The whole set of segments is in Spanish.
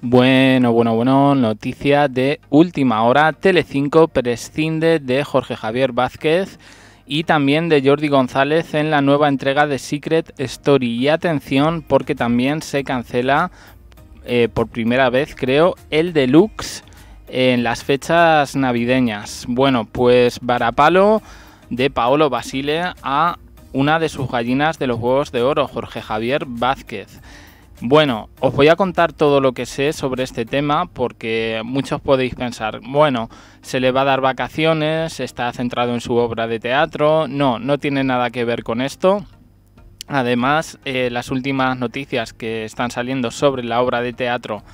Bueno, bueno, bueno, noticia de última hora. Telecinco prescinde de Jorge Javier Vázquez y también de Jordi González en la nueva entrega de Secret Story. Y atención porque también se cancela eh, por primera vez, creo, el deluxe en las fechas navideñas. Bueno, pues Varapalo de Paolo Basile a una de sus gallinas de los huevos de oro, Jorge Javier Vázquez. Bueno, os voy a contar todo lo que sé sobre este tema porque muchos podéis pensar, bueno, se le va a dar vacaciones, está centrado en su obra de teatro. No, no tiene nada que ver con esto. Además, eh, las últimas noticias que están saliendo sobre la obra de teatro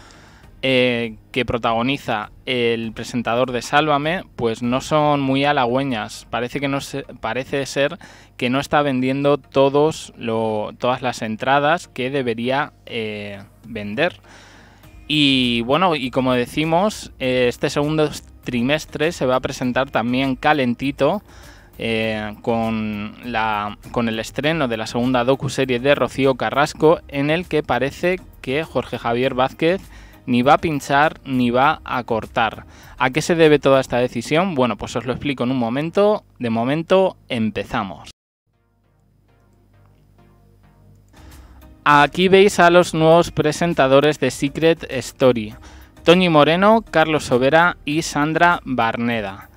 eh, que protagoniza el presentador de Sálvame, pues no son muy halagüeñas. Parece que no parece ser que no está vendiendo todas las entradas que debería eh, vender. Y bueno, y como decimos, eh, este segundo trimestre se va a presentar también calentito. con, con el estreno de la segunda docu-serie de Rocío Carrasco, en el que parece que Jorge Javier Vázquez ni va a pinchar ni va a cortar. ¿A qué se debe toda esta decisión? Bueno, pues os lo explico en un momento. De momento, empezamos. Aquí veis a los nuevos presentadores de Secret Story. Toñi Moreno, Carlos Sobera y Sandra Barneda.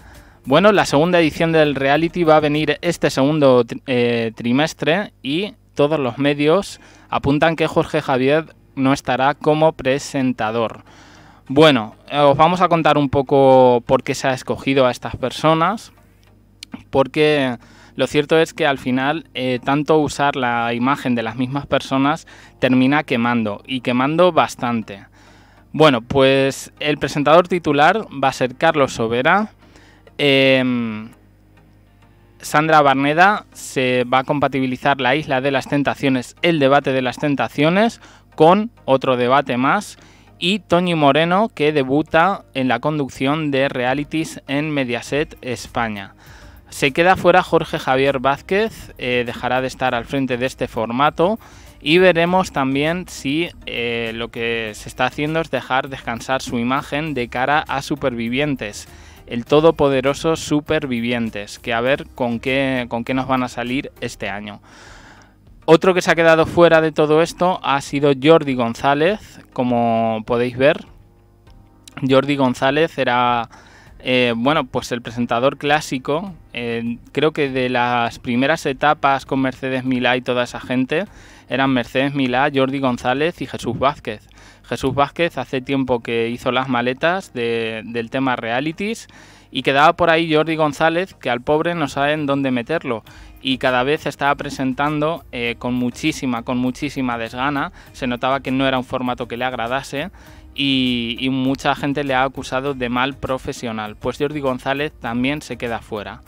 Bueno, la segunda edición del reality va a venir este segundo eh, trimestre y todos los medios apuntan que Jorge Javier no estará como presentador. Bueno, os vamos a contar un poco por qué se ha escogido a estas personas, porque lo cierto es que al final eh, tanto usar la imagen de las mismas personas termina quemando y quemando bastante. Bueno, pues el presentador titular va a ser Carlos Sobera. Em, Sandra Barneda se va a compatibilizar la isla de las tentaciones, el debate de las tentaciones, con otro debate más y Toñi Moreno que debuta en la conducción de realities en Mediaset España. Se queda fuera Jorge Javier Vázquez, eh, dejará de estar al frente de este formato y veremos también si eh, lo que se está haciendo es dejar descansar su imagen de cara a Supervivientes, el todopoderoso Supervivientes, que a ver con qué, con qué nos van a salir este año. Otro que se ha quedado fuera de todo esto ha sido Jordi González, como podéis ver. Jordi González era, eh, bueno, pues el presentador clásico, eh, creo que de las primeras etapas con Mercedes Milá y toda esa gente, eran Mercedes Milá, Jordi González y Jesús Vázquez. Jesús Vázquez hace tiempo que hizo las maletas del tema realities y quedaba por ahí Jordi González que al pobre no saben dónde meterlo y cada vez estaba presentando eh, con muchísima, con muchísima desgana. Se notaba que no era un formato que le agradase y, mucha gente le ha acusado de mal profesional. Pues Jordi González también se queda fuera.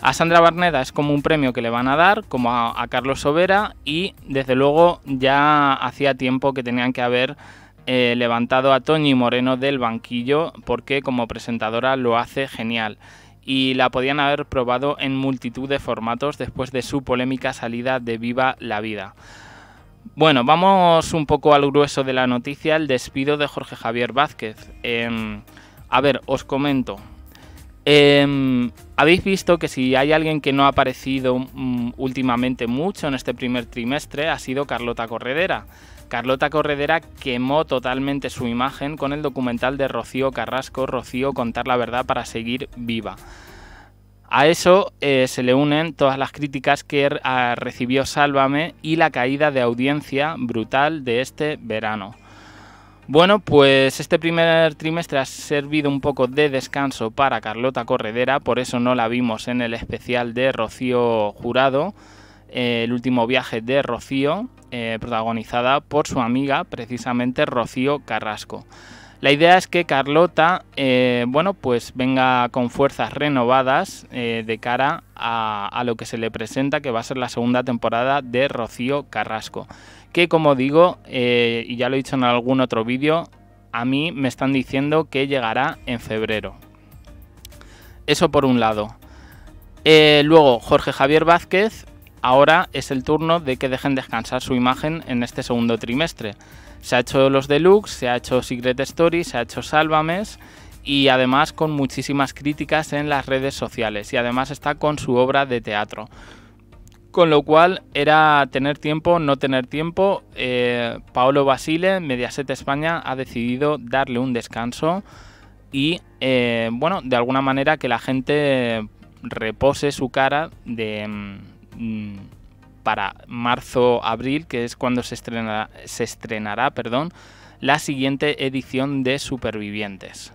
A Sandra Barneda es como un premio que le van a dar, como a, Carlos Sobera, y desde luego ya hacía tiempo que tenían que haber levantado a Toñi Moreno del banquillo, porque como presentadora lo hace genial y la podían haber probado en multitud de formatos después de su polémica salida de Viva la Vida. Bueno, vamos un poco al grueso de la noticia, el despido de Jorge Javier Vázquez. Em, a ver, os comento. Em, habéis visto que si hay alguien que no ha aparecido mm, últimamente mucho en este primer trimestre ha sido Carlota Corredera. Carlota Corredera quemó totalmente su imagen con el documental de Rocío Carrasco, Rocío contar la verdad para seguir viva. A eso eh, se le unen todas las críticas que recibió Sálvame y la caída de audiencia brutal de este verano. Bueno, pues este primer trimestre ha servido un poco de descanso para Carlota Corredera, por eso no la vimos en el especial de Rocío Jurado, el último viaje de Rocío, eh, protagonizada por su amiga, precisamente Rocío Carrasco. La idea es que Carlota, eh, bueno, pues venga con fuerzas renovadas de cara a, lo que se le presenta, que va a ser la segunda temporada de Rocío Carrasco. Que como digo, y ya lo he dicho en algún otro vídeo, a mí me están diciendo que llegará en febrero. Eso por un lado. luego, Jorge Javier Vázquez Ahora es el turno de que dejen descansar su imagen en este segundo trimestre. Se ha hecho los deluxe, se ha hecho Secret Story, se ha hecho Sálvames y además con muchísimas críticas en las redes sociales y además está con su obra de teatro. Con lo cual era tener tiempo, no tener tiempo. Eh, Paolo Basile, Mediaset España, ha decidido darle un descanso y, eh, bueno, de alguna manera que la gente repose su cara de, mm, para marzo-abril, que es cuando se estrenará, se estrenará perdón, la siguiente edición de Supervivientes.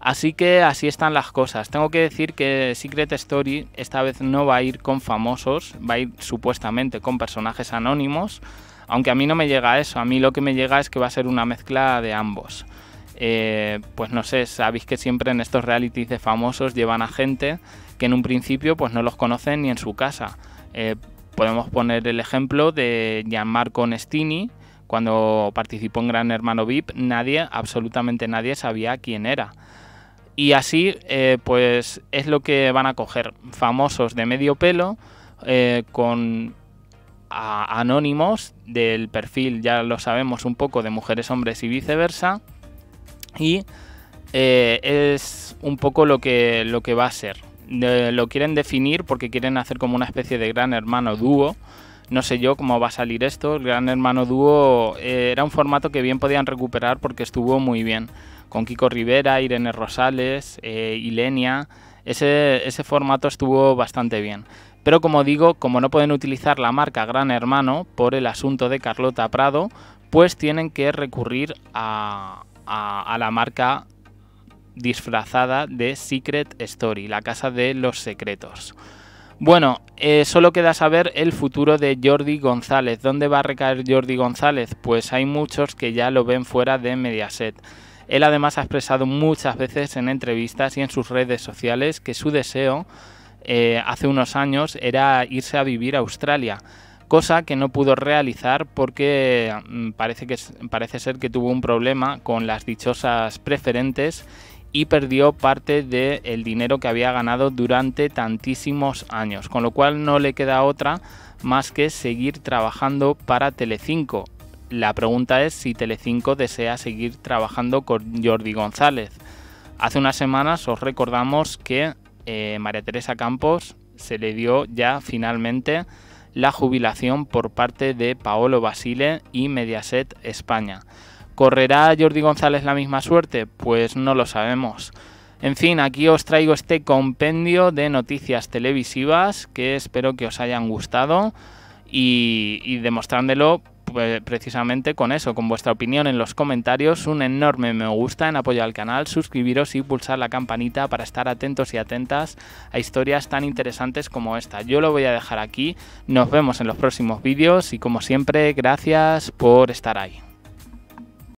Así que así están las cosas. Tengo que decir que Secret Story esta vez no va a ir con famosos, va a ir supuestamente con personajes anónimos, aunque a mí no me llega eso, a mí lo que me llega es que va a ser una mezcla de ambos. Eh, pues no sé, sabéis que siempre en estos realities de famosos llevan a gente que en un principio pues no los conocen ni en su casa. Eh, podemos poner el ejemplo de Gianmarco Nestini, cuando participó en Gran Hermano VIP, nadie, absolutamente nadie sabía quién era. Y así, eh, pues es lo que van a coger famosos de medio pelo eh, con anónimos del perfil, ya lo sabemos un poco, de mujeres, hombres y viceversa. Y es un poco lo que, lo que va a ser. Lo quieren definir porque quieren hacer como una especie de gran hermano dúo. No sé yo cómo va a salir esto. El gran hermano dúo era un formato que bien podían recuperar porque estuvo muy bien con Kiko Rivera, Irene Rosales, eh, Ilenia. Ese, ese formato estuvo bastante bien. Pero como digo, como no pueden utilizar la marca Gran Hermano por el asunto de Carlota Prado, pues tienen que recurrir a, la marca disfrazada de Secret Story, la casa de los secretos. Bueno, eh, solo queda saber el futuro de Jordi González. ¿Dónde va a recaer Jordi González? Pues hay muchos que ya lo ven fuera de Mediaset. Él además ha expresado muchas veces en entrevistas y en sus redes sociales que su deseo eh, hace unos años era irse a vivir a Australia, cosa que no pudo realizar porque mm, parece, que, parece ser que tuvo un problema con las dichosas preferentes y perdió parte del dinero que había ganado durante tantísimos años, con lo cual no le queda otra más que seguir trabajando para Telecinco la pregunta es si Telecinco desea seguir trabajando con Jordi González. Hace unas semanas os recordamos que eh, María Teresa Campos se le dio ya finalmente la jubilación por parte de Paolo Basile y Mediaset España. ¿Correrá Jordi González la misma suerte? Pues no lo sabemos. En fin, aquí os traigo este compendio de noticias televisivas que espero que os hayan gustado y, demostrándolo pues, precisamente con eso, con vuestra opinión en los comentarios, un enorme me gusta en apoyo al canal, suscribiros y pulsar la campanita para estar atentos y atentas a historias tan interesantes como esta. Yo lo voy a dejar aquí, nos vemos en los próximos vídeos y como siempre, gracias por estar ahí.